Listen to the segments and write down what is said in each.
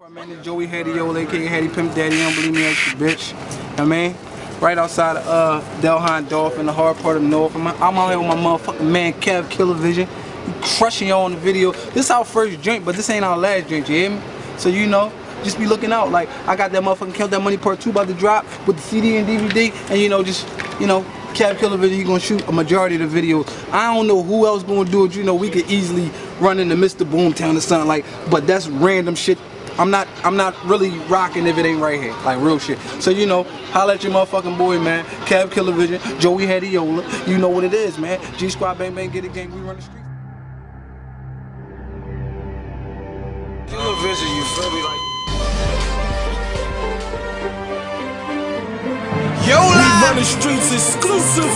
My man is Joey Hadiola, aka Hattie Pimp Daddy, don't believe me, your bitch. I mean, right outside of uh, Delhi Dolphin, the hard part of north. I'm, I'm out here with my motherfucking man Kev Killer Vision. Crushing y'all on the video. This is our first drink, but this ain't our last drink, you hear me? So you know, just be looking out. Like, I got that motherfucking Count That Money Part 2 about to drop with the CD and DVD, and you know, just, you know, Kev Killer Vision, he gonna shoot a majority of the videos. I don't know who else gonna do it. You know, we could easily run into Mr. Boomtown or something like, but that's random shit I'm not I'm not really rocking if it ain't right here. Like real shit. So you know, holla at your motherfucking boy, man. Kev Killer Vision, Joey Hadiola. You know what it is, man. G Squad Bang Bang Get It Gang, we run the streets. Killer Vision, you feel me? Like Yo, we live. run the streets exclusive.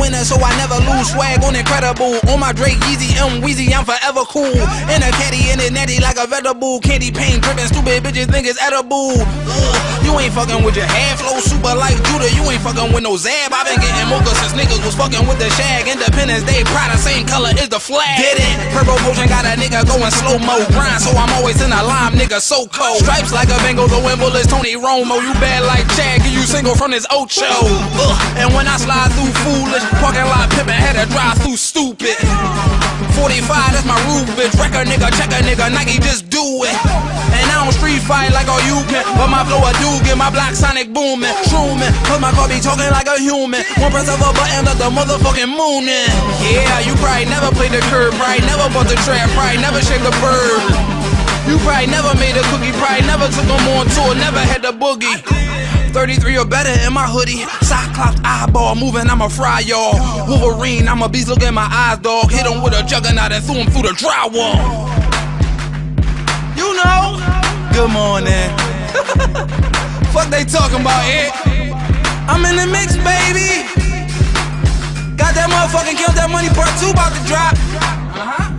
Winner, so I never lose. Swag on incredible. On my Drake, Easy, M, Weezy, I'm forever cool. In a caddy, in a natty like a vegetable. Candy paint dripping, stupid bitches think it's edible. Ugh, you ain't fucking with your hair flow, super like Judah. You ain't fucking with no Zab. i been getting mocha since niggas was fucking with the shag. Independence Day, the same color is the flag. Did it? Purple potion got a nigga going slow mo. Grind, so I'm always in a lime, nigga, so cold. Stripes like a Bengal, the wind bullets, Tony Romo. You bad like Chad, give you single from this Ocho. Ugh, and when I slide through foolish, parking lot pimpin', had to drive through stupid. 45, that's my bitch. Wreck a nigga, check a nigga, Nike, just do it. And I don't street fight like all you can, but my flow a do get my black sonic booming, shrooming. Cause my car be talking like a human. One press of a button, let the motherfucking moon in. Yeah, you probably never played the curb, probably never bought the trap, probably never shaved the bird. You probably never made a cookie, probably never took them on tour, never had the boogie. 33 or better in my hoodie. Cyclops eyeball moving, I'ma fry y'all. Wolverine, I'm a beast, look at my eyes, dog. Hit him with a juggernaut and threw him through the drywall. You know, good morning. Fuck they talking about it. I'm in the mix, baby. Got that motherfucking count that money part two about to drop. Uh-huh.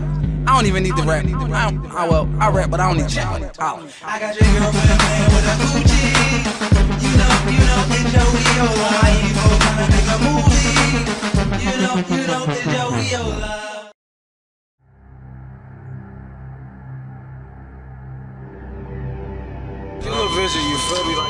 I don't even need to rap. I, I well, I rap, but I don't need. Holla. I got your girlfriend with a Gucci. Vision, you feel me? Like